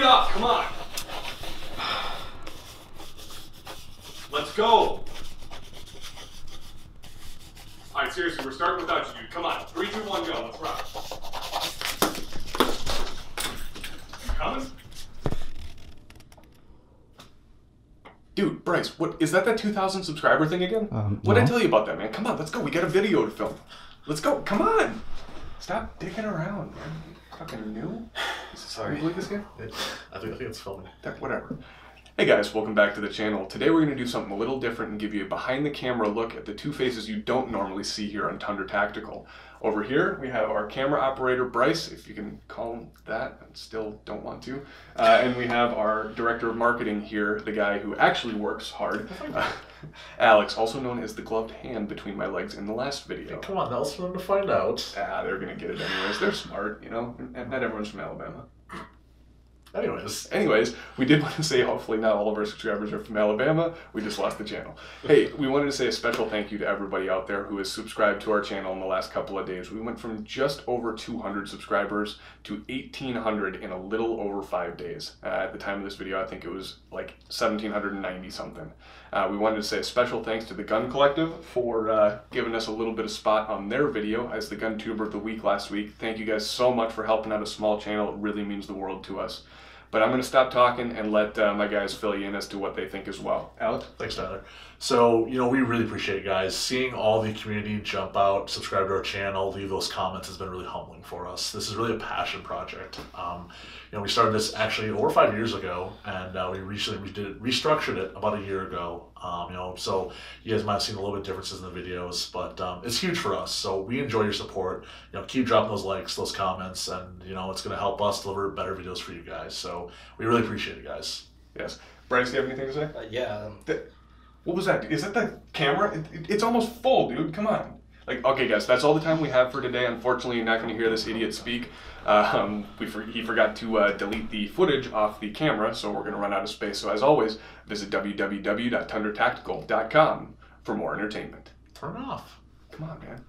Hurry up, come on. Let's go. All right, seriously, we're starting without you, dude. Come on, three, two, one, go. Let's rock. You coming? Dude, Bryce, what is that? That two thousand subscriber thing again? Um, what did I tell you about that, man? Come on, let's go. We got a video to film. Let's go. Come on. Stop digging around, man. You Fucking new. Sorry. Can you believe this game? I think I think it's filming. Whatever. Hey guys, welcome back to the channel. Today we're going to do something a little different and give you a behind the camera look at the two faces you don't normally see here on Tundra Tactical. Over here we have our camera operator Bryce, if you can call him that, and still don't want to. Uh, and we have our director of marketing here, the guy who actually works hard, uh, Alex, also known as the gloved hand between my legs in the last video. Come on, that was for them to find out. Ah, they're going to get it anyways. They're smart, you know, and not everyone's from Alabama. Anyways, Anyways, we did want to say hopefully not all of our subscribers are from Alabama. We just lost the channel. Hey, we wanted to say a special thank you to everybody out there who has subscribed to our channel in the last couple of days. We went from just over 200 subscribers to 1,800 in a little over five days. Uh, at the time of this video, I think it was like 1,790 something. Uh, we wanted to say a special thanks to the Gun Collective for uh, giving us a little bit of spot on their video as the Gun Tuber of the Week last week. Thank you guys so much for helping out a small channel. It really means the world to us. But I'm going to stop talking and let uh, my guys fill you in as to what they think as well. Alex? thanks, Tyler. So, you know, we really appreciate it, guys. Seeing all the community jump out, subscribe to our channel, leave those comments has been really humbling for us. This is really a passion project. Um, you know, we started this actually over five years ago, and uh, we recently we did it, restructured it about a year ago. Um, you know, so you guys might have seen a little bit differences in the videos, but um, it's huge for us. So we enjoy your support. You know, keep dropping those likes, those comments, and you know, it's going to help us deliver better videos for you guys. So we really appreciate it, guys. Yes. Bryce, do you have anything to say? Uh, yeah, um, What was that? Is that the camera? It, it- it's almost full, dude. Come on. Like, okay, guys, that's all the time we have for today. Unfortunately, you're not going to hear this idiot speak. Um, we for, he forgot to uh, delete the footage off the camera, so we're going to run out of space. So, as always, visit www.tundratactical.com for more entertainment. Turn it off. Come on, man.